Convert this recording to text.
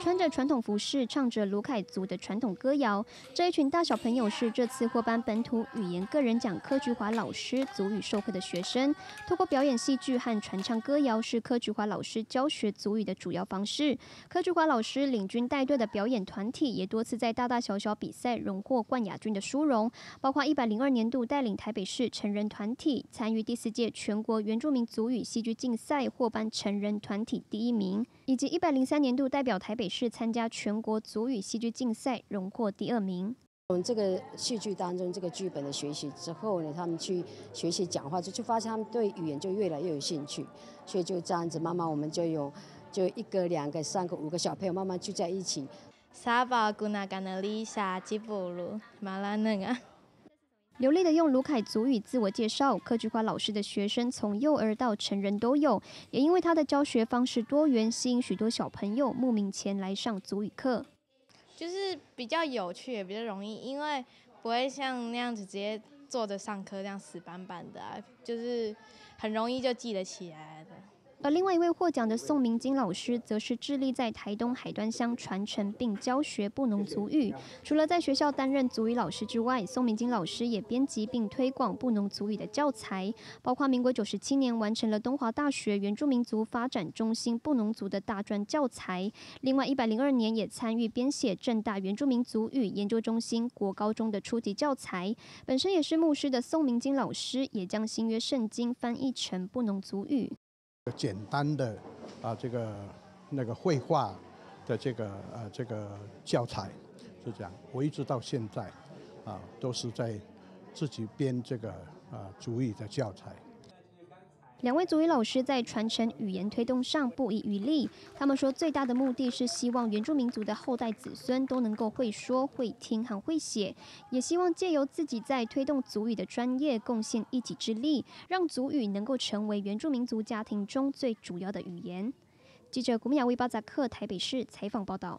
穿着传统服饰，唱着卢凯族的传统歌谣。这一群大小朋友是这次获颁本土语言个人奖柯菊华老师族语授课的学生。透过表演戏剧和传唱歌谣，是柯菊华老师教学族语的主要方式。柯菊华老师领军带队的表演团体，也多次在大大小小比赛荣获冠亚军的殊荣，包括一百零二年度带领台北市成人团体参与第四届全国原住民族语戏剧竞赛，获颁成人团体第一名，以及一百零三年度代表台北。是参加全国足语戏剧竞赛，荣获第二名。从这个戏剧当中，这个剧本的学习之后呢，他们去学习讲话，就就发现他们对语言就越来越有兴趣。所以就这样子，慢慢我们就有就一个、两个、三个、五个小朋友慢慢聚在一起。沙巴古纳甘纳丽沙吉布鲁马拉嫩啊。流利的用卢凯族语自我介绍，柯菊花老师的学生从幼儿到成人都有，也因为他的教学方式多元，吸引许多小朋友慕名前来上族语课。就是比较有趣，也比较容易，因为不会像那样子直接坐着上课这样死板板的，就是很容易就记得起来的。而另外一位获奖的宋明金老师，则是致力在台东海端乡传承并教学布农族语。除了在学校担任族语老师之外，宋明金老师也编辑并推广布农族语的教材，包括民国九十七年完成了东华大学原住民族发展中心布农族的大专教材。另外，一百零二年也参与编写正大原住民族语研究中心国高中的初级教材。本身也是牧师的宋明金老师，也将新约圣经翻译成布农族语。简单的啊，这个那个绘画的这个啊这个教材是这样，我一直到现在啊都是在自己编这个啊主语的教材。两位族语老师在传承语言推动上不遗余力。他们说，最大的目的是希望原住民族的后代子孙都能够会说、会听和会写，也希望借由自己在推动族语的专业，贡献一己之力，让族语能够成为原住民族家庭中最主要的语言。记者古米亚维巴扎克台北市采访报道。